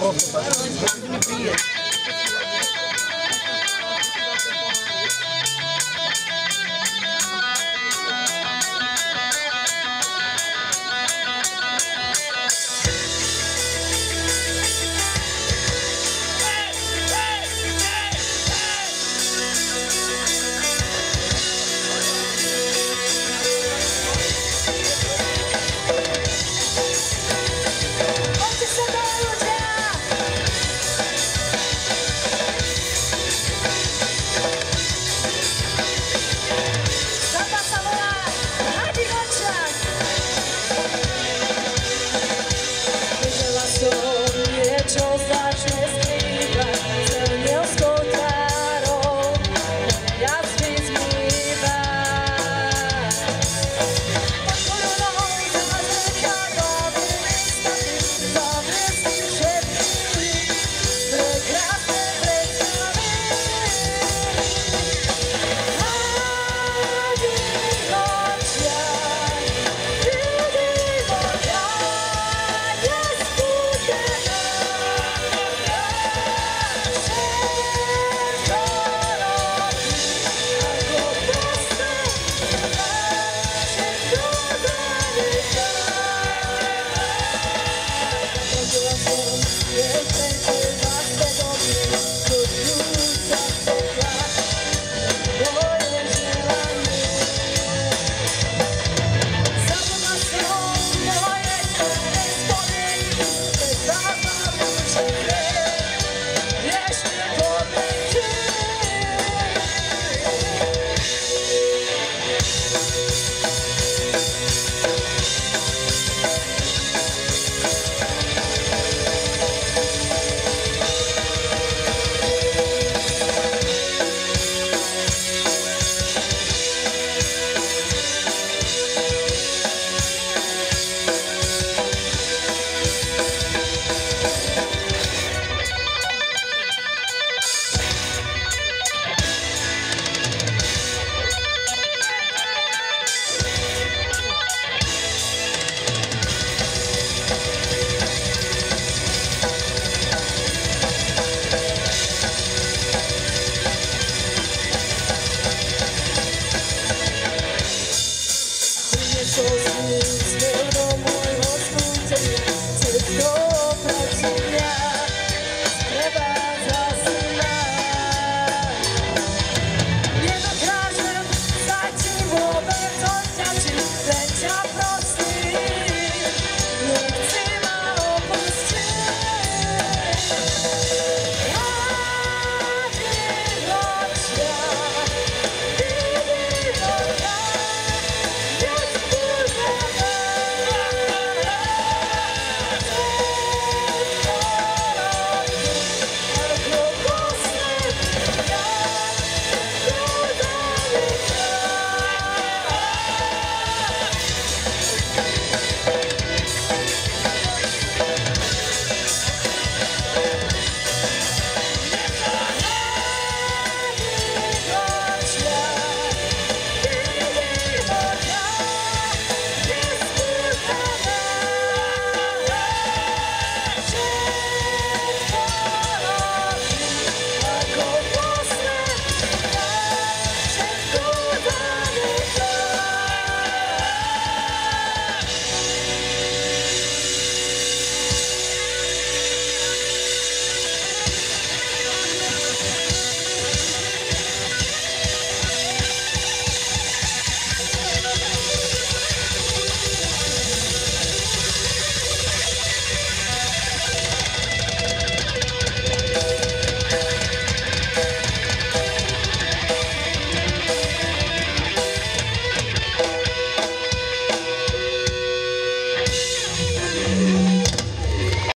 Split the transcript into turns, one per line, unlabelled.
roça.